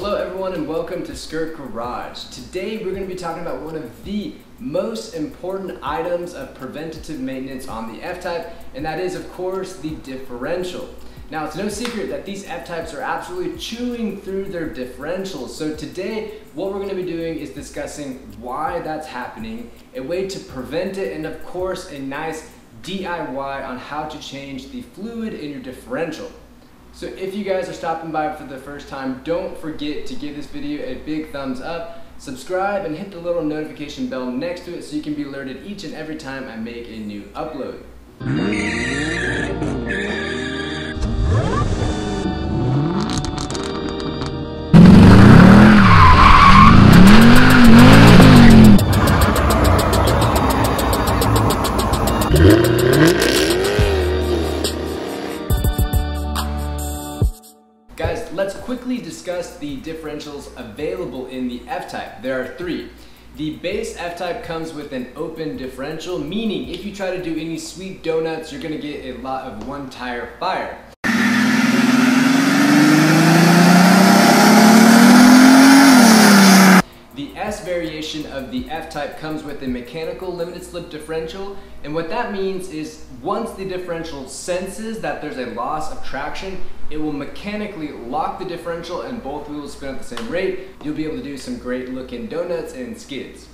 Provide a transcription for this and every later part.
Hello everyone and welcome to Skrrt Garage. Today we're going to be talking about one of the most important items of preventative maintenance on the F-Type and that is of course the differential. Now it's no secret that these F-Types are absolutely chewing through their differentials. So today what we're going to be doing is discussing why that's happening, a way to prevent it and of course a nice DIY on how to change the fluid in your differential. So if you guys are stopping by for the first time, don't forget to give this video a big thumbs up, subscribe, and hit the little notification bell next to it so you can be alerted each and every time I make a new upload. The differentials available in the F-Type. There are three. The base F-Type comes with an open differential, meaning if you try to do any sweet donuts, you're gonna get a lot of one tire fire. The S variation of the F-Type comes with a mechanical limited slip differential, and what that means is once the differential senses that there's a loss of traction, it will mechanically lock the differential and both wheels spin at the same rate. You'll be able to do some great looking donuts and skids.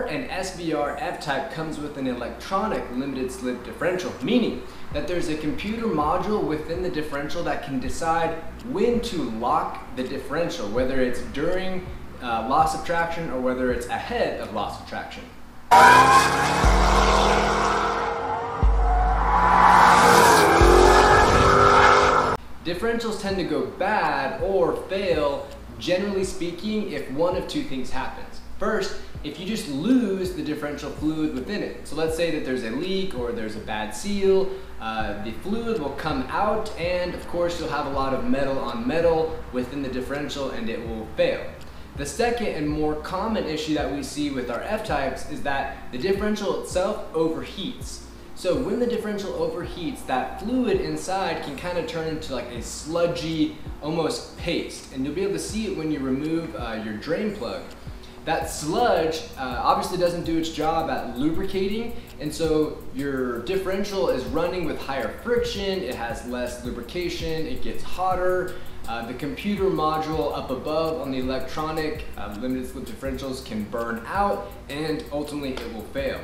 R and SVR F-Type comes with an electronic limited slip differential, meaning that there's a computer module within the differential that can decide when to lock the differential, whether it's during uh, loss of traction or whether it's ahead of loss of traction. Differentials tend to go bad or fail, generally speaking, if one of two things happens. First, if you just lose the differential fluid within it. So let's say that there's a leak or there's a bad seal, uh, the fluid will come out and of course you'll have a lot of metal on metal within the differential and it will fail. The second and more common issue that we see with our F-types is that the differential itself overheats. So when the differential overheats, that fluid inside can kind of turn into like a sludgy, almost paste. And you'll be able to see it when you remove uh, your drain plug. That sludge uh, obviously doesn't do its job at lubricating, and so your differential is running with higher friction, it has less lubrication, it gets hotter. Uh, the computer module up above on the electronic uh, limited slip differentials can burn out, and ultimately it will fail.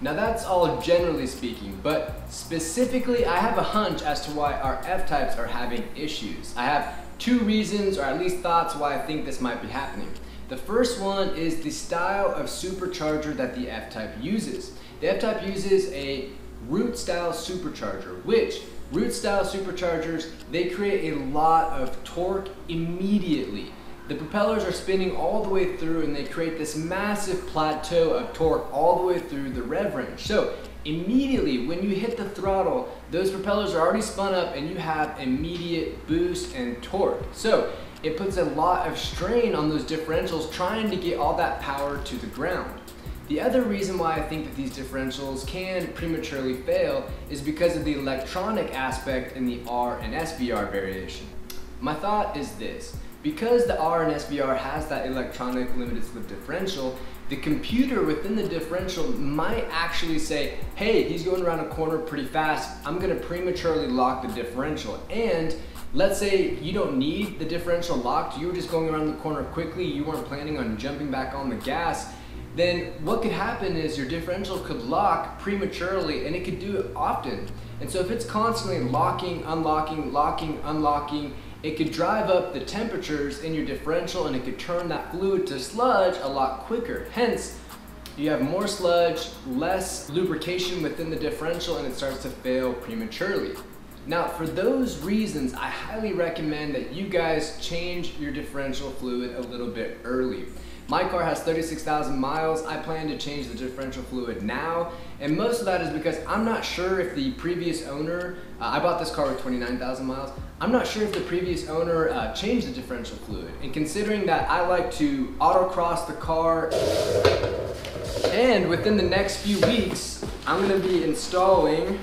Now that's all generally speaking, but specifically I have a hunch as to why our F-types are having issues. I have two reasons, or at least thoughts why I think this might be happening. The first one is the style of supercharger that the F-type uses. The F-type uses a root style supercharger, which root style superchargers, they create a lot of torque immediately. The propellers are spinning all the way through and they create this massive plateau of torque all the way through the rev range. So immediately when you hit the throttle, those propellers are already spun up and you have immediate boost and torque. So it puts a lot of strain on those differentials trying to get all that power to the ground. The other reason why I think that these differentials can prematurely fail is because of the electronic aspect in the R and SVR variation. My thought is this, because the R and SVR has that electronic limited slip differential, the computer within the differential might actually say, hey, he's going around a corner pretty fast, I'm gonna prematurely lock the differential. And let's say you don't need the differential locked, you were just going around the corner quickly, you weren't planning on jumping back on the gas, then what could happen is your differential could lock prematurely and it could do it often. And so if it's constantly locking, unlocking, locking, unlocking, it could drive up the temperatures in your differential and it could turn that fluid to sludge a lot quicker. Hence, you have more sludge, less lubrication within the differential and it starts to fail prematurely. Now, for those reasons, I highly recommend that you guys change your differential fluid a little bit early. My car has 36,000 miles. I plan to change the differential fluid now. And most of that is because I'm not sure if the previous owner, uh, I bought this car with 29,000 miles. I'm not sure if the previous owner uh, changed the differential fluid. And considering that I like to autocross the car, and within the next few weeks, I'm gonna be installing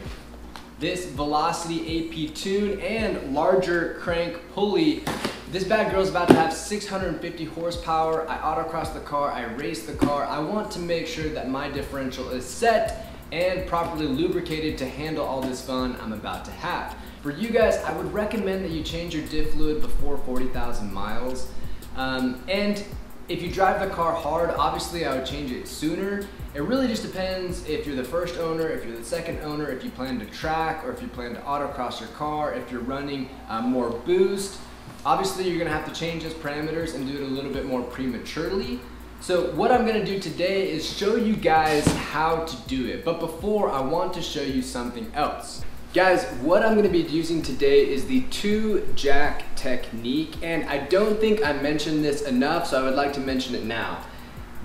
this Velocity AP tune and larger crank pulley. This bad girl is about to have 650 horsepower. I autocross the car, I race the car. I want to make sure that my differential is set and properly lubricated to handle all this fun I'm about to have. For you guys, I would recommend that you change your diff fluid before 40,000 miles. Um, and if you drive the car hard, obviously I would change it sooner. It really just depends if you're the first owner, if you're the second owner, if you plan to track, or if you plan to autocross your car, if you're running uh, more boost. Obviously you're gonna have to change those parameters and do it a little bit more prematurely. So what I'm gonna do today is show you guys how to do it. But before, I want to show you something else. Guys, what I'm gonna be using today is the two jack technique, and I don't think I mentioned this enough, so I would like to mention it now.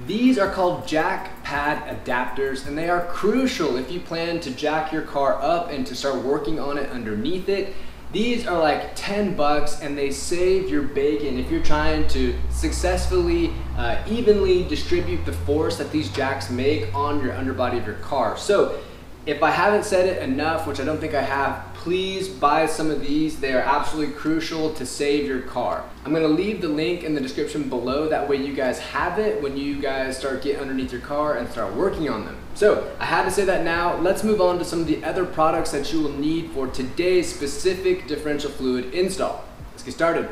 These are called jack pad adapters, and they are crucial if you plan to jack your car up and to start working on it underneath it. These are like 10 bucks and they save your bacon if you're trying to successfully, uh, evenly distribute the force that these jacks make on your underbody of your car. So if I haven't said it enough, which I don't think I have, please buy some of these. They are absolutely crucial to save your car. I'm gonna leave the link in the description below. That way you guys have it when you guys start getting underneath your car and start working on them. So I had to say that now. Let's move on to some of the other products that you will need for today's specific differential fluid install. Let's get started.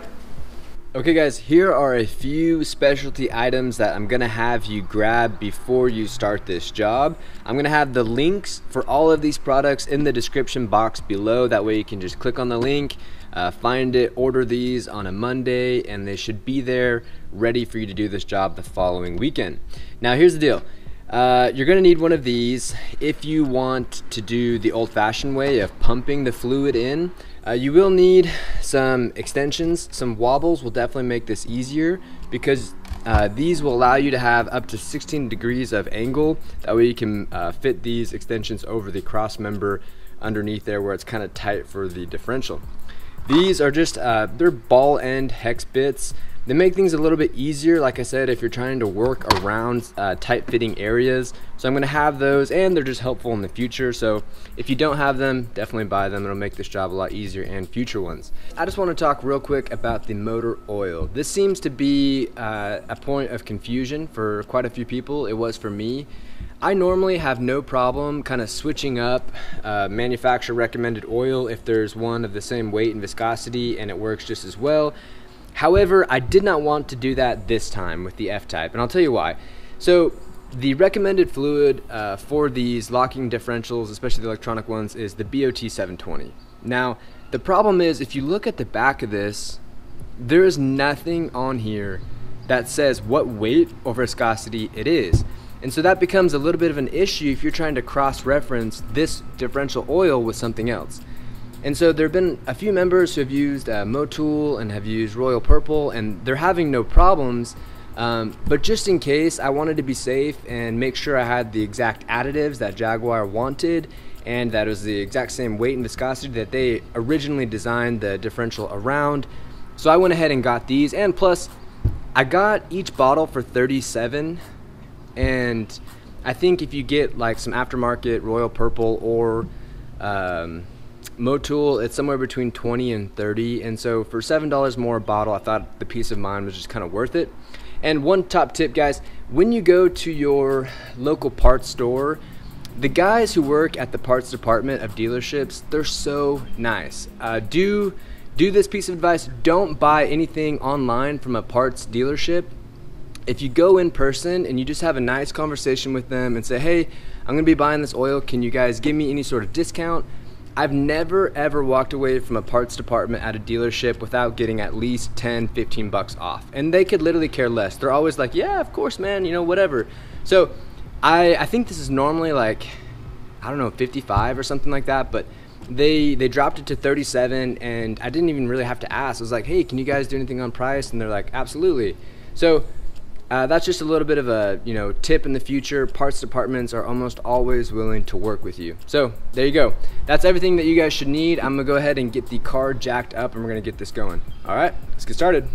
Okay guys, here are a few specialty items that I'm gonna have you grab before you start this job. I'm gonna have the links for all of these products in the description box below. That way you can just click on the link, uh, find it, order these on a Monday, and they should be there ready for you to do this job the following weekend. Now here's the deal. Uh, you're gonna need one of these if you want to do the old-fashioned way of pumping the fluid in. Uh, you will need some extensions. Some wobbles will definitely make this easier because uh, these will allow you to have up to 16 degrees of angle. That way you can uh, fit these extensions over the cross member underneath there where it's kind of tight for the differential. These are just, uh, they're ball end hex bits. They make things a little bit easier, like I said, if you're trying to work around uh, tight fitting areas. So I'm gonna have those and they're just helpful in the future. So if you don't have them, definitely buy them. It'll make this job a lot easier and future ones. I just wanna talk real quick about the motor oil. This seems to be uh, a point of confusion for quite a few people. It was for me. I normally have no problem kind of switching up uh, manufacturer recommended oil if there's one of the same weight and viscosity and it works just as well. However, I did not want to do that this time with the F-Type, and I'll tell you why. So the recommended fluid uh, for these locking differentials, especially the electronic ones, is the BOT 720. Now, the problem is if you look at the back of this, there is nothing on here that says what weight or viscosity it is. And so that becomes a little bit of an issue if you're trying to cross-reference this differential oil with something else. And so there have been a few members who have used uh, Motul and have used Royal Purple, and they're having no problems. Um, but just in case, I wanted to be safe and make sure I had the exact additives that Jaguar wanted and that was the exact same weight and viscosity that they originally designed the differential around. So I went ahead and got these, and plus, I got each bottle for 37 and I think if you get like some aftermarket Royal Purple or um, Motul, it's somewhere between 20 and 30. And so for $7 more a bottle, I thought the peace of mind was just kind of worth it. And one top tip, guys, when you go to your local parts store, the guys who work at the parts department of dealerships, they're so nice. Uh, do do this piece of advice. Don't buy anything online from a parts dealership. If you go in person and you just have a nice conversation with them and say, hey, I'm gonna be buying this oil, can you guys give me any sort of discount? I've never ever walked away from a parts department at a dealership without getting at least 10, 15 bucks off. And they could literally care less. They're always like, yeah, of course, man, you know, whatever. So I, I think this is normally like, I don't know, 55 or something like that, but they they dropped it to 37 and I didn't even really have to ask. I was like, hey, can you guys do anything on price? And they're like, absolutely. So uh, that's just a little bit of a you know tip in the future. Parts departments are almost always willing to work with you. So there you go. That's everything that you guys should need. I'm gonna go ahead and get the car jacked up and we're gonna get this going. All right, let's get started.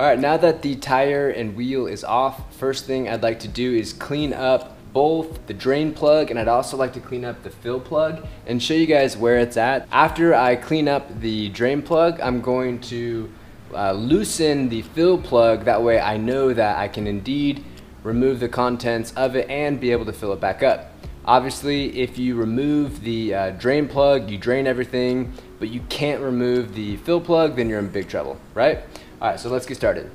All right, now that the tire and wheel is off, first thing I'd like to do is clean up both the drain plug and I'd also like to clean up the fill plug and show you guys where it's at. After I clean up the drain plug, I'm going to uh, loosen the fill plug. That way I know that I can indeed remove the contents of it and be able to fill it back up. Obviously, if you remove the uh, drain plug, you drain everything, but you can't remove the fill plug, then you're in big trouble, right? All right, so let's get started.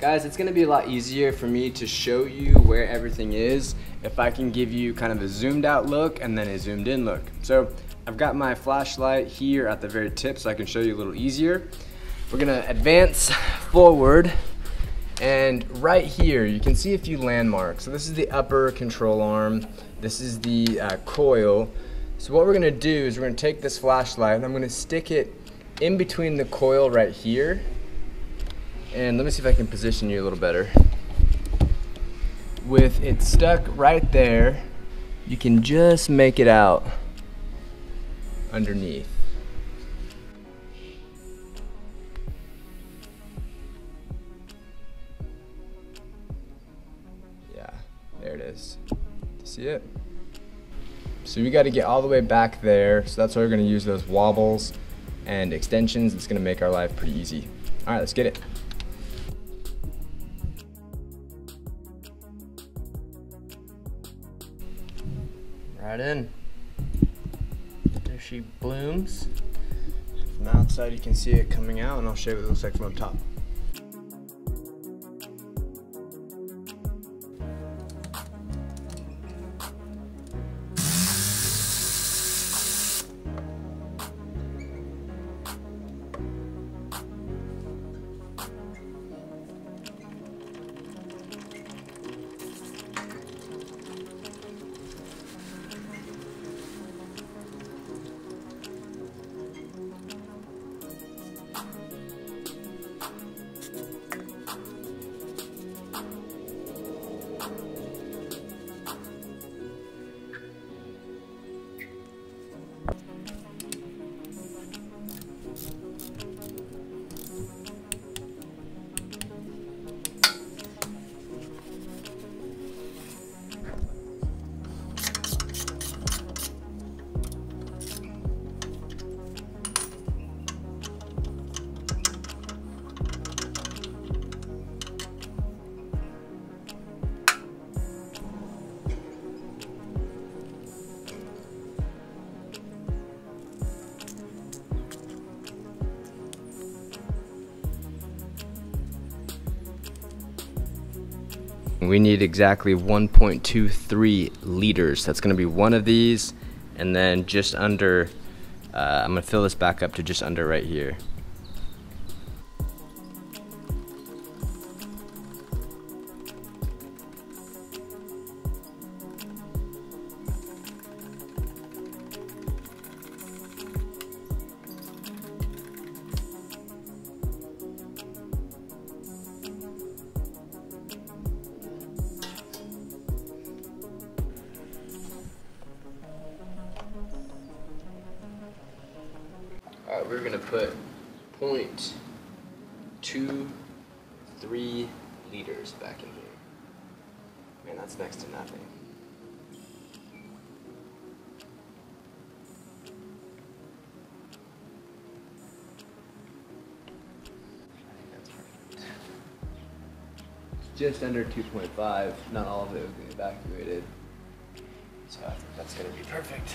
Guys, it's gonna be a lot easier for me to show you where everything is if I can give you kind of a zoomed out look and then a zoomed in look. So I've got my flashlight here at the very tip so I can show you a little easier. We're gonna advance forward and right here, you can see a few landmarks. So this is the upper control arm. This is the uh, coil. So what we're gonna do is we're gonna take this flashlight and I'm gonna stick it in between the coil right here. And let me see if I can position you a little better. With it stuck right there, you can just make it out underneath. It is. See it? So we got to get all the way back there. So that's why we're going to use those wobbles and extensions. It's going to make our life pretty easy. All right, let's get it. Right in. There she blooms. From the outside you can see it coming out and I'll show you what it looks like from up top. We need exactly 1.23 liters. That's gonna be one of these, and then just under, uh, I'm gonna fill this back up to just under right here. We're gonna put point two three liters back in here. Man, that's next to nothing. It's just under 2.5. Not all of it was evacuated. So I think that's gonna be perfect.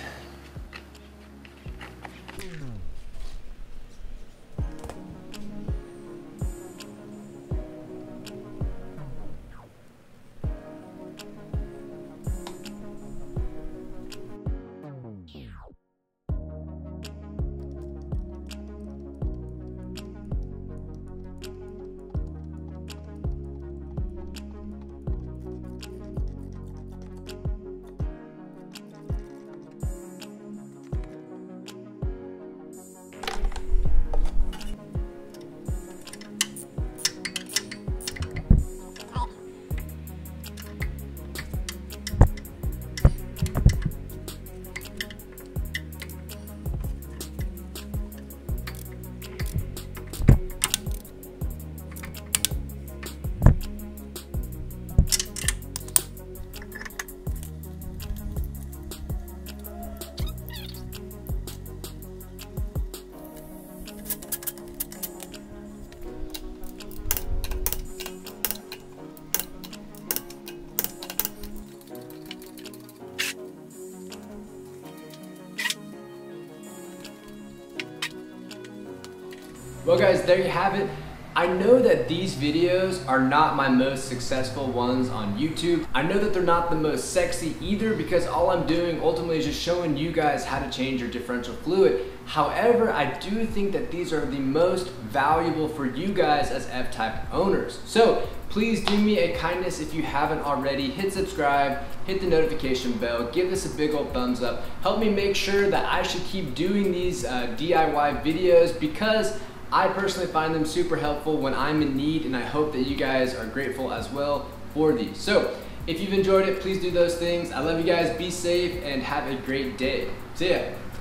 Well guys, there you have it. I know that these videos are not my most successful ones on YouTube. I know that they're not the most sexy either because all I'm doing ultimately is just showing you guys how to change your differential fluid. However, I do think that these are the most valuable for you guys as F-type owners. So please do me a kindness if you haven't already. Hit subscribe, hit the notification bell, give this a big old thumbs up. Help me make sure that I should keep doing these uh, DIY videos because I personally find them super helpful when I'm in need and I hope that you guys are grateful as well for these. So if you've enjoyed it, please do those things. I love you guys, be safe and have a great day. See ya.